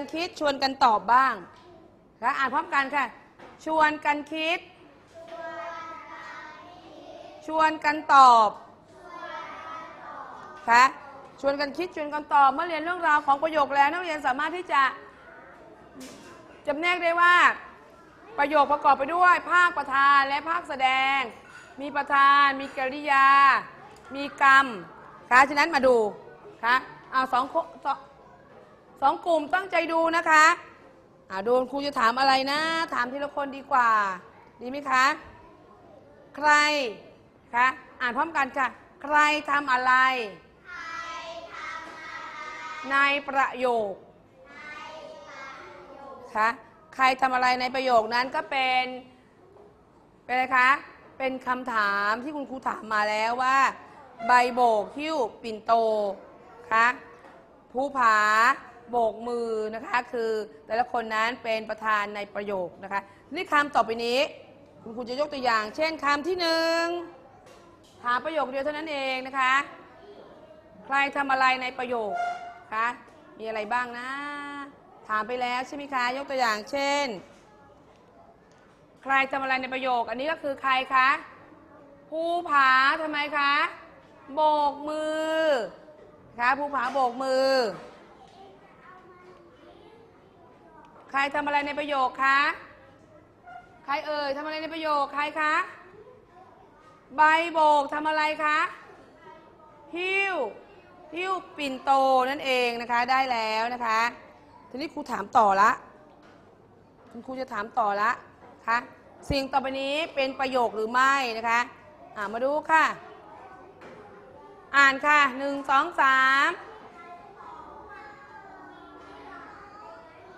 ชวนกันคิดชวนกันตอบบ้างค่ะอ่านพร้อมกันค่ะ ชวนกันคิด ชวนกันตอบค่ะชวนกันคิดชวนกันตอบเมื่อเรียนเรื่องราวของประโยคแล้วนักเรียนสามารถที่จะจำแนกได้ว่า ประโยคประกอบไปด้วย ภาคประธานและภาคแสดง มีประธาน มีกริยา มีกรรมค่ะฉะนั้นมาดูค่ะเอาสองสอง สองกลุ่มตั้งใจดูนะคะอ่าดูครูจะถามอะไรนะ ถามทีละคนดีกว่า ดีไหมคะ ใครคะอ่านพร้อมกันค่ะ ใครทำอะไร ในประโยคคะใครทำอะไรในประโยคนั้นก็เป็นเป็นอะไรคะเป็นคำถามที่คุณครูถามมาแล้วว่า ใบโบกหิ้วปิ่นโตคะผู้ผา โบกมือนะคะคือแต่ละคนนั้นเป็นประธานในประโยคนะคะนี่คำต่อไปนี้ คุณครูจะยกตัวอย่าง เช่นคำที่หนึ่งถามประโยคเดียวเท่านั้นเองนะคะ ใครทำอะไรในประโยคคะมีอะไรบ้างนะ ถามไปแล้วใช่ไหมคะ ยกตัวอย่างเช่น ใครทำอะไรในประโยค อันนี้ก็คือใครคะภูผาทำไมคะ โบกมือคะภูผาโบกมือ ใครทำอะไรในประโยคคะ ใครเอ่ยทำอะไรในประโยค ใครคะ ใบโบกทำอะไรคะ หิ้ว หิ้วปิ่นโตนั่นเองนะคะ ได้แล้วนะคะ ทีนี้ครูถามต่อละ คุณครูจะถามต่อละคะสิ่งต่อไปนี้เป็นประโยคหรือไม่นะคะอ่ามาดูค่ะ อ่านค่ะหนึ่งสองสาม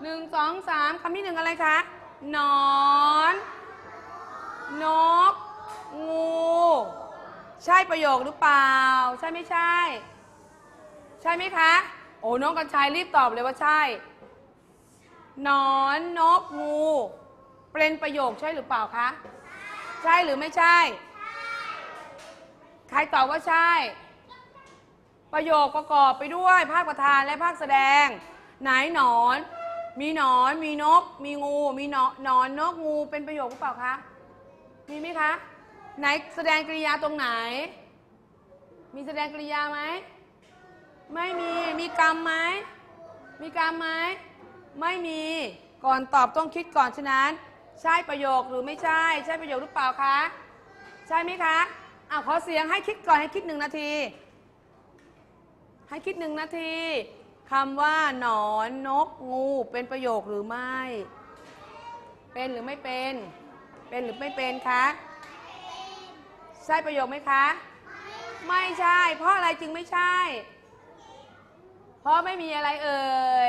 หนึ่งสองสามคำที่หนึ่งอะไรคะนอน นก งู ใช่ประโยคหรือเปล่า ใช่ไม่ใช่ ใช่ไหมคะ โอ้น้องกัญชัยรีบตอบเลยว่าใช่ นอน นก งู เป็นประโยคใช่หรือเปล่าคะ ใช่หรือไม่ใช่ ใครตอบว่าใช่ ประโยคประกอบไปด้วย ภาคประธานและภาคแสดง ไหนหนอน มีหนอน มีนก มีงู มีหนอนหนอนนกงูเป็นประโยคหรือเปล่าคะ มีไหมคะ ไหนแสดงกริยาตรงไหน มีแสดงกริยาไหม ไม่มี มีกรรมไหม มีกรรมไหม ไม่มี ก่อนตอบต้องคิดก่อนฉะนั้น ใช่ประโยคหรือไม่ใช่ ใช่ประโยคหรือเปล่าคะ ใช่ไหมคะอ้าวขอเสียงให้คิดก่อนให้คิดหนึ่งนาที ให้คิดหนึ่งนาที คำว่าหนอนนกงูเป็นประโยคหรือไม่ เป็นหรือไม่เป็น เป็นหรือไม่เป็นคะใช่ประโยคไหมคะ ไม่ใช่ เพราะอะไรจึงไม่ใช่ เพราะไม่มีอะไรเอ่ย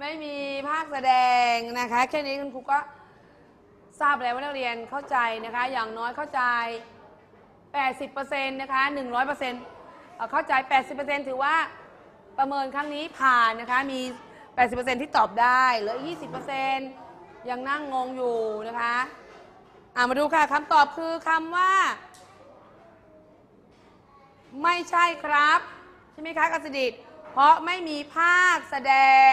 ไม่มีภาคแสดงนะคะ แค่นี้คุณครูก็ทราบแล้วว่านักเรียนเข้าใจนะคะ อย่างน้อยเข้าใจ 80%นะคะ 100%เอ่อเข้าใจ 80%ถือว่า ประเมินครั้งนี้ผ่านนะคะมี 80%ที่ตอบได้เหลือ 20%ยังนั่งงงอยู่นะคะอ่ามาดูค่ะคำตอบคือคำว่า ไม่ใช่ครับ ใช่ไหมคะกสิดิตเพราะไม่มีภาคแสดง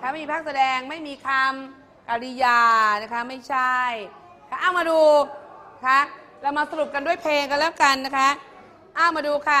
ถ้าไม่มีภาคแสดงไม่มีคำกริยานะคะไม่ใช่ค่ะเอามาดูค่ะเรามาสรุปกันด้วยเพลงกันแล้วกันนะคะเอามาดูค่ะ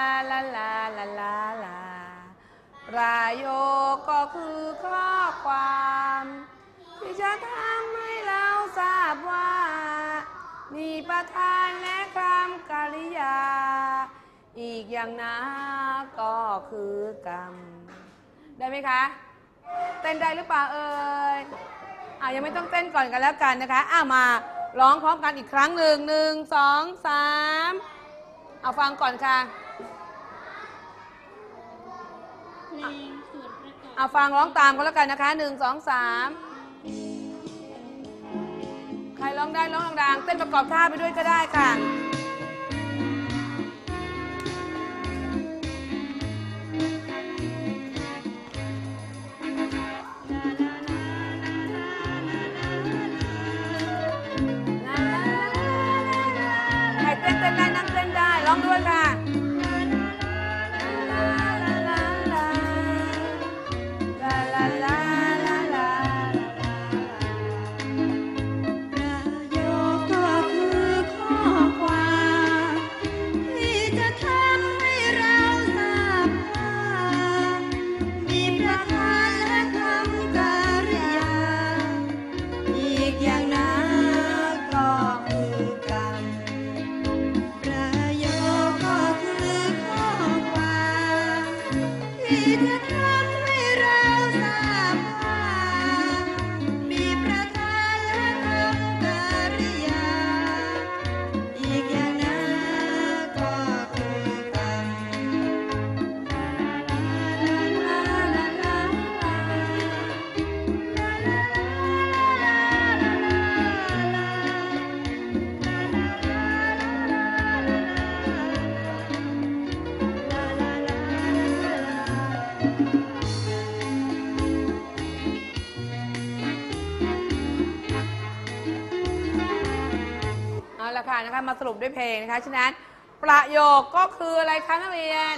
ประโยคก็คือข้อความ ที่จะทำให้เราทราบว่า มีประธานและคำกริยา อีกอย่างนะก็คือกรรม ได้ไหมคะ เต้นได้หรือเปล่าเอ่ยอะยังไม่ต้องเต้นก่อนกันแล้วกันนะคะอ้ามาร้องพร้อมกันอีกครั้งหนึ่งหนึ่งสองสามเอาฟังก่อนค่ะ เพลงส่วนประกอบเอาฟังร้องตามกันแล้วกันนะคะหนึ่งสองสามใครร้องได้ร้องดังๆเต้นประกอบท่าไปด้วยก็ได้ค่ะ นะคะมาสรุปด้วยเพลงนะคะ ฉะนั้นประโยคก็คืออะไรคะนักเรียน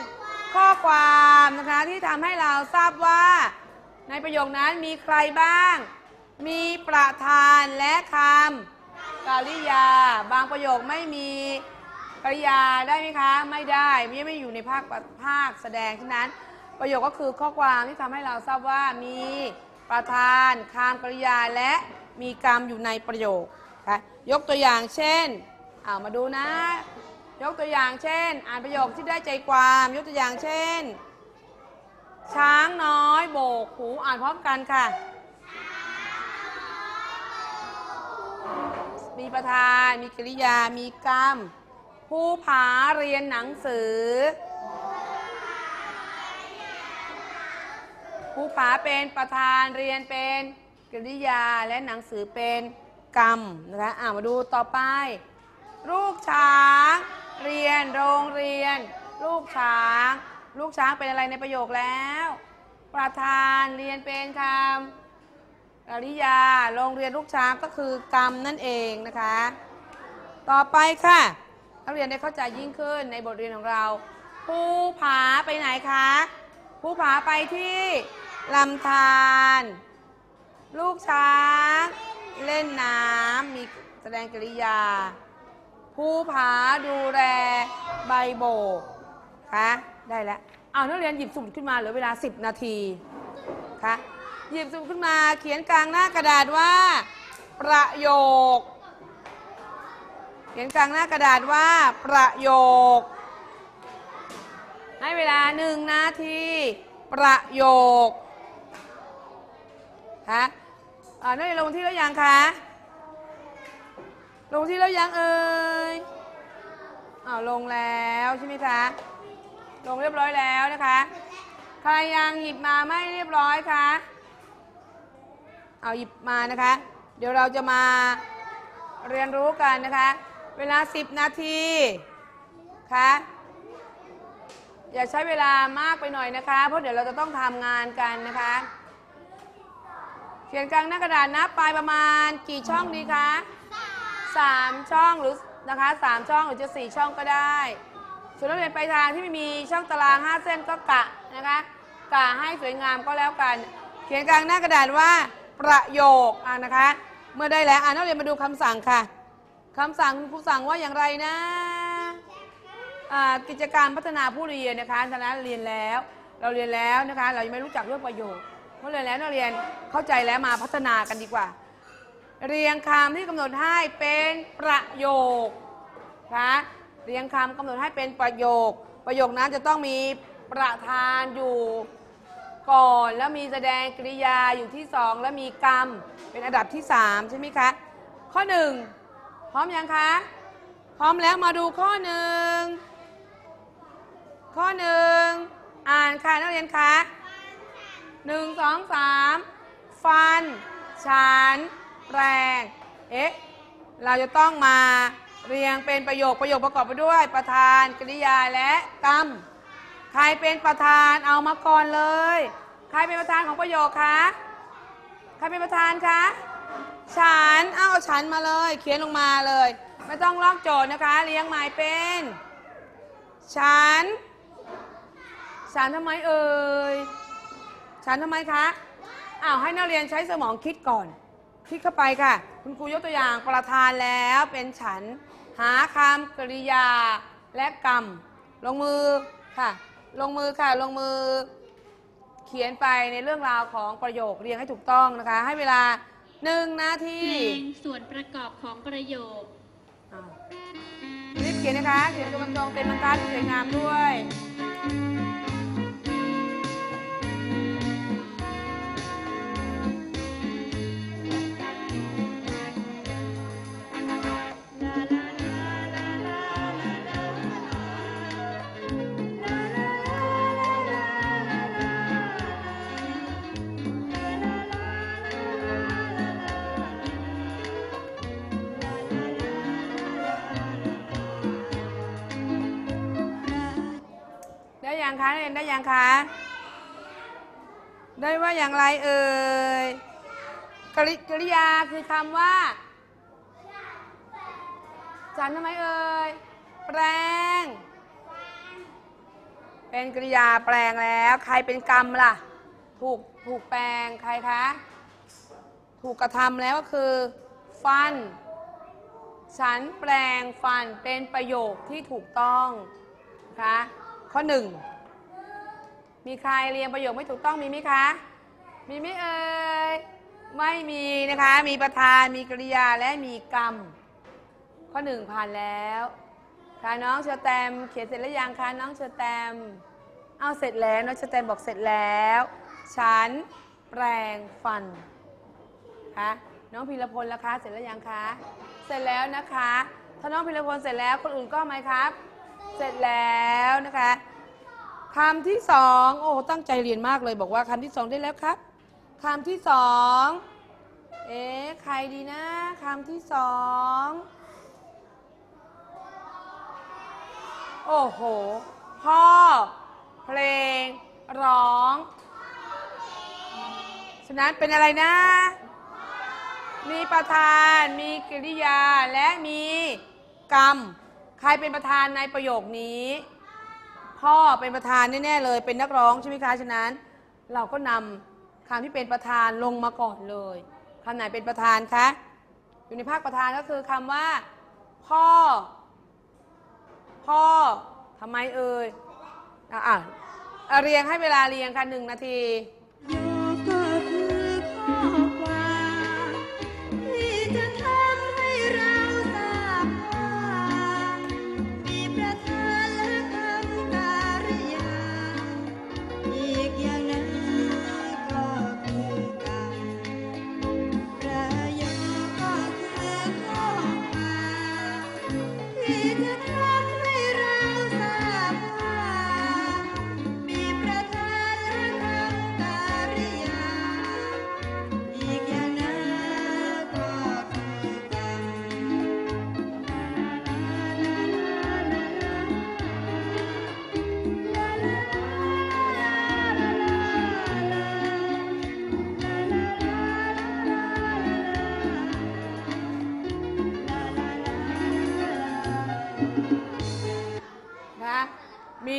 ข้อความนะคะที่ทำให้เราทราบว่า ในประโยคนั้นมีใครบ้าง มีประธานและคำกริยา บางประโยคไม่มีกริยาได้ไหมคะ ไม่ได้ไม่ไม่อยู่ในภาคภาคแสดงฉะนั้น ประโยคก็คือข้อความที่ทำให้เราทราบว่ามีประธานคำกริยาและมีกรรมอยู่ในประโยคค่ะยกตัวอย่างเช่น เอามาดูนะ ยกตัวอย่างเช่น อ่านประโยคที่ได้ใจความยกตัวอย่างเช่น ช้างน้อยโบกหูอ่านพร้อมกันค่ะ มีประธาน มีกริยา มีกรรม ผู้ผาเรียนหนังสือ ผู้ผาเป็นประธานเรียนเป็นกริยาและหนังสือเป็นกรรมนะคะอ่ามาดูต่อไป ลูกช้าง เรียนโรงเรียน ลูกช้าง ลูกช้างเป็นอะไรในประโยคแล้ว ประธานเรียนเป็นคำกริยาโรงเรียนลูกช้างก็คือกรรมนั่นเองนะคะ ต่อไปค่ะนักเรียนได้เข้าใจยิ่งขึ้นในบทเรียนของเราผู้ผาไปไหนคะผู้ผาไปที่ลำธารลูกช้าง เล่นน้ำมีแสดงกริยา ผู้ผาดูแลใบโบกคะได้แล้วเอานักเรียนหยิบสมุดขึ้นมาเหลือเวลา 10 นาทีคะหยิบสมุดขึ้นมาเขียนกลางหน้ากระดาษว่า ประโยค เขียนกลางหน้ากระดาษว่าประโยค ให้เวลาหนึ่งนาทีประโยคคะอ่านักเรียนลงที่แล้วยังคะ ลงที่แล้วยังเอ่ยอ้าวลงแล้วใช่ไหมคะ ลงเรียบร้อยแล้วนะคะ ใครยังหยิบมาไม่เรียบร้อยคะ เอาหยิบมานะคะ เดี๋ยวเราจะมาเรียนรู้กันนะคะ เวลา 10 นาทีคะอย่าใช้เวลามากไปหน่อยนะคะ เพราะเดี๋ยวเราจะต้องทำงานกันนะคะเขียนกลางหน้ากระดาษนับไปประมาณกี่ช่องดีคะ สามช่องหรือนะคะสามช่องหรือจะสี่ช่องก็ได้ส่วนนักเรียนปลายทางที่ไม่มีช่องตารางห้าเส้นก็กะนะคะกะให้สวยงามก็แล้วกัน เขียนกลางหน้ากระดาษว่าประโยคอ่านะคะ เมื่อได้แล้วอ่านักเรียนมาดูคำสั่งค่ะคำสั่งครูสั่งว่าอย่างไรนะกิจการพัฒนาผู้เรียนนะคะฉะนั้นเรียนแล้ว เราเรียนแล้วนะคะ เรายังไม่รู้จักเรื่องประโยคเมื่อเรียนแล้วนักเรียนเข้าใจแล้วมาพัฒนากันดีกว่า เรียงคำที่กำหนดให้เป็นประโยคคะเรียงคำกำหนดให้เป็นประโยค ประโยคนั้นจะต้องมีประธานอยู่ก่อน แล้วมีแสดงกริยาอยู่ที่สองแล้วมีกรรมเป็นอันดับที่สามใช่ไหมคะ ข้อหนึ่งพร้อมยังคะ พร้อมแล้วมาดูข้อหนึ่งข้อหนึ่งอ่านค่ะนักเรียนคะหนึ่งสองสามฟัน ฉัน แปลงเอ๊ะเราจะต้องมาเรียงเป็นประโยคประโยคประกอบไปด้วย ประธานกริยาและกรรม ใครเป็นประธานเอามาก่อนเลย ใครเป็นประธานของประโยคคะใครเป็นประธานคะฉันเอาฉันมาเลย เขียนลงมาเลย ไม่ต้องลอกโจทย์นะคะ เรียงหมายเป็นฉันฉันทำไมเอ่ยฉันทำไมคะอ้าวให้นักเรียนใช้สมองคิดก่อน คิดเข้าไปค่ะ คุณครูยกตัวอย่างประธานแล้วเป็นฉัน หาคำกริยาและกรรม ลงมือค่ะ ลงมือค่ะ ลงมือ เขียนไปในเรื่องราวของประโยคเรียงให้ถูกต้องนะคะ ให้เวลาหนึ่งนาทีเพลงส่วนประกอบของประโยคอ้าวรีบเขียนนะคะ เขียนตัวบรรจงเต็มบรรทัดสวยงามด้วย ยังคะเรียนได้ยังคะ ได้ว่าอย่างไรเอ่ยกริกริยาคือคำว่าฉันทำไมเอ่ยแปลง เป็นกริยาแปลงแล้ว ใครเป็นกรรมล่ะ ถูกถูกแปลงใครคะ ถูกกระทำแล้วก็คือ ฟัน ฉันแปลงฟันเป็นประโยคที่ถูกต้องนะคะข้อหนึ่ง มีใครเรียงประโยคไม่ถูกต้องมีไหมคะ มีไหมเอ่ย ไม่มีนะคะ มีประธาน มีกริยา และมีกรรม ข้อหนึ่งผ่านแล้ว ค่ะน้องเชอแตมเขียนเสร็จแล้วยังคะน้องเชอแตม เอาเสร็จแล้วน้องเชอแตมบอกเสร็จแล้ว ฉันแปลงฟัน คะน้องพีรพลล่ะคะ เสร็จแล้วยังคะ เสร็จแล้วนะคะ ถ้าน้องพีรพลเสร็จแล้วคนอื่นก็ไหมครับ เสร็จแล้วนะคะ คำที่สองโอ้ตั้งใจเรียนมากเลยบอกว่าคำที่สองได้แล้วครับคำที่สองเอ๊ะใครดีนะคำที่สองโอ้โห พ่อ เพลง ร้อง ฉะนั้นเป็นอะไรนะ มีประธาน มีกริยา และมีกรรม ใครเป็นประธานในประโยคนี้ พ่อเป็นประธานแน่ๆเลย เป็นนักร้องใช่ไหมคะฉะนั้น เราก็นำคำที่เป็นประธานลงมาก่อนเลยคำไหนเป็นประธานคะอยู่ในภาคประธานก็คือคำว่า พ่อ พ่อทำไมเอ่ยอะอะอะเรียงให้เวลาเรียงค่ะหนึ่งนาที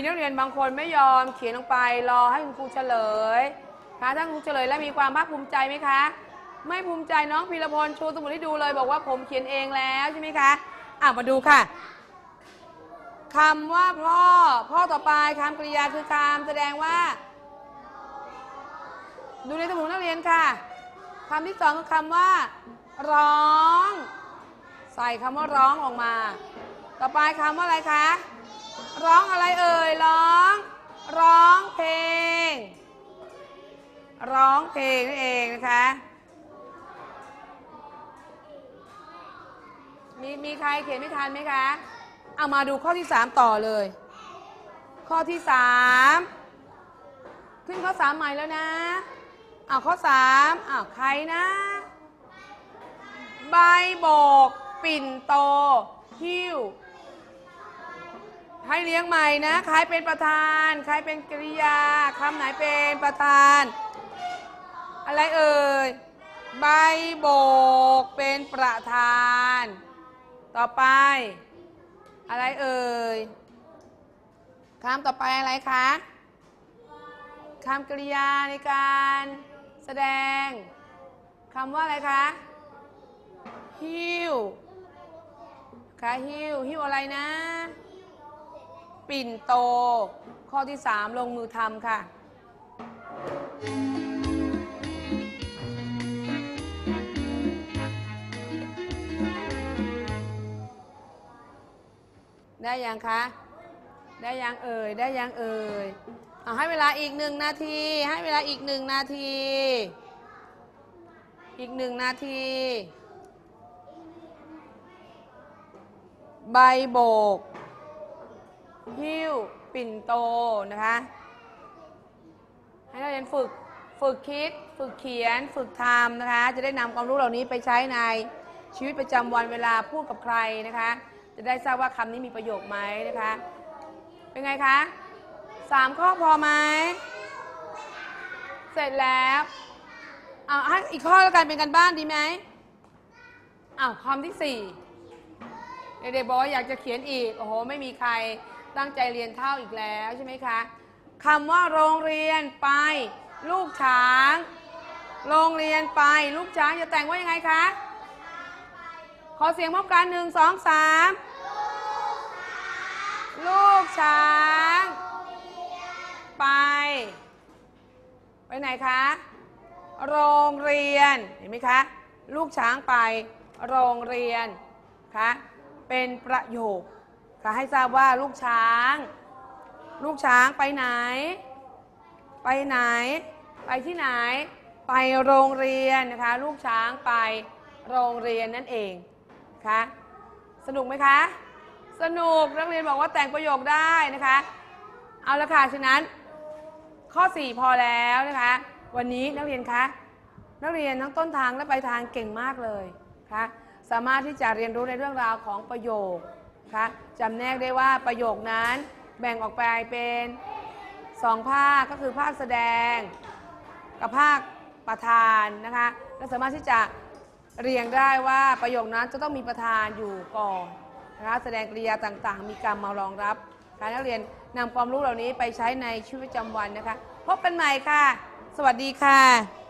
นักเรียนบางคนไม่ยอมเขียนลงไปรอให้คุณครูเฉลยคะถ้าคุณครูเฉลยแล้วมีความภาคภูมิใจไหมคะ ไม่ภูมิใจน้องพีรพลชูสมุดให้ดูเลย บอกว่าผมเขียนเองแล้วใช่ไหมคะอะมาดูค่ะคำว่าพ่อ พ่อต่อไปคำกริยาคือคำแสดงว่า ดูในสมุดนักเรียนค่ะคำที่สองคือคำว่า ร้อง ใส่คำว่าร้องออกมา ต่อไปคำว่าอะไรคะ ร้องอะไรเอ่ยร้อง ร้องเพลง ร้องเพลงนั่นเองนะคะ มีมีใครเขียนไม่ทันไหมคะ เอามาดูข้อที่สามต่อเลย ข้อที่สามขึ้นข้อสามใหม่แล้วนะอ้าวข้อสามอ้าวใครนะ ใบโบก ปิ่นโตหิ้ว ให้เลี้ยงใหม่นะ ใครเป็นประธาน ใครเป็นกริยาคำไหนเป็นประธาน อะไรเอ่ย ใบโบกเป็นประธาน ต่อไป อะไรเอ่ยคำต่อไปอะไรคะคำกริยาในการแสดงคำว่าอะไรคะหิ้วคะหิ้วหิ้วอะไรนะ ปิ่นโต ข้อที่สามลงมือทำค่ะ ได้ยังคะ ได้ยังเอ่ย ได้ยังเอ่ยเอาให้เวลาอีกหนึ่งนาที ให้เวลาอีกหนึ่งนาที อีกหนึ่งนาที ใบโบก หิ้ว ปิ่นโตนะคะ ให้นักเรียนฝึกฝึกคิด ฝึกเขียน ฝึกทำนะคะ จะได้นำความรู้เหล่านี้ไปใช้ในชีวิตประจำวันเวลาพูดกับใครนะคะ จะได้ทราบว่าคำนี้มีประโยชน์ไหมนะคะ เป็นไงคะสามข้อพอไหมเสร็จแล้วเอาให้อีกข้อแล้วกันเป็นกันบ้านดีไหมอ้าวคำที่สี่เด็กๆบอกว่าอยากจะเขียนอีก โอ้โห ไม่มีใคร ตั้งใจเรียนเท่าอีกแล้วใช่ไหมคะคำว่าโรงเรียนไป ลูกช้าง โรงเรียนไป ลูกช้างจะแต่งว่ายังไงคะ ขอเสียงพร้อมกันหนึ่งสองสามลูกช้าง ไป ไปไหนคะ โรงเรียนเห็นไหมคะ ลูกช้างไป โรงเรียนคะเป็นประโยค ค่ะให้ทราบว่าลูกช้าง ลูกช้างไปไหน ไปไหน ไปที่ไหน ไปโรงเรียนนะคะ ลูกช้างไปโรงเรียนนั่นเองคะสนุกไหมคะ สนุกนักเรียนบอกว่าแต่งประโยคได้นะคะ เอาละค่ะฉะนั้น ข้อ 4 พอแล้วนะคะ วันนี้นักเรียนคะนักเรียนทั้งต้นทางและปลายทางเก่งมากเลยคะสามารถที่จะเรียนรู้ในเรื่องราวของประโยค คะจำแนกได้ว่าประโยคนั้นแบ่งออกไปเป็นสองภาคก็คือภาคแสดง กับภาคประธานนะคะและสามารถที่จะเรียงได้ว่าประโยคนั้นจะต้องมีประธานอยู่ก่อนนะคะแสดงกริยาต่างๆ มีกรรมมารองรับ การนักเรียนนำความรู้เหล่านี้ไปใช้ในชีวิตประจำวันนะคะ พบกันใหม่ค่ะ สวัสดีค่ะ